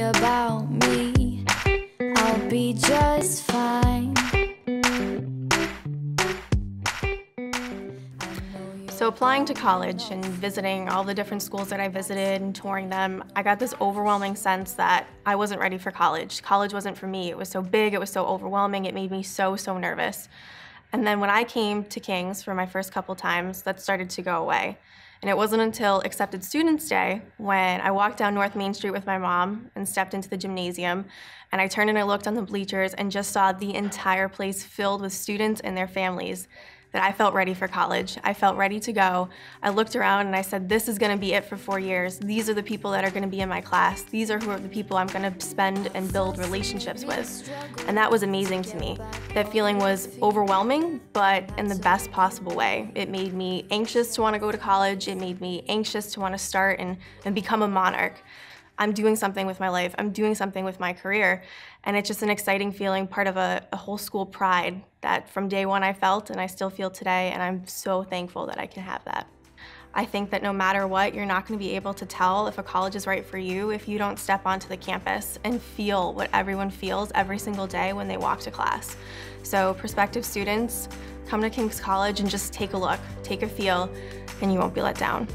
about me. I'll be just fine. So applying to college and visiting all the different schools that I visited and touring them, I got this overwhelming sense that I wasn't ready for college. College wasn't for me. It was so big, it was so overwhelming, it made me so, so nervous. And then when I came to King's for my first couple times, that started to go away. And it wasn't until Accepted Students Day when I walked down North Main Street with my mom and stepped into the gymnasium. And I turned and I looked on the bleachers and just saw the entire place filled with students and their families that I felt ready for college. I felt ready to go. I looked around and I said, this is gonna be it for four years. These are the people that are gonna be in my class. These are who are the people I'm gonna spend and build relationships with. And that was amazing to me. That feeling was overwhelming, but in the best possible way. It made me anxious to wanna go to college. It made me anxious to wanna start and, and become a monarch. I'm doing something with my life, I'm doing something with my career. And it's just an exciting feeling, part of a, a, whole school pride that from day one I felt and I still feel today, and I'm so thankful that I can have that. I think that no matter what, you're not gonna be able to tell if a college is right for you if you don't step onto the campus and feel what everyone feels every single day when they walk to class. So prospective students, come to King's College and just take a look, take a feel, and you won't be let down.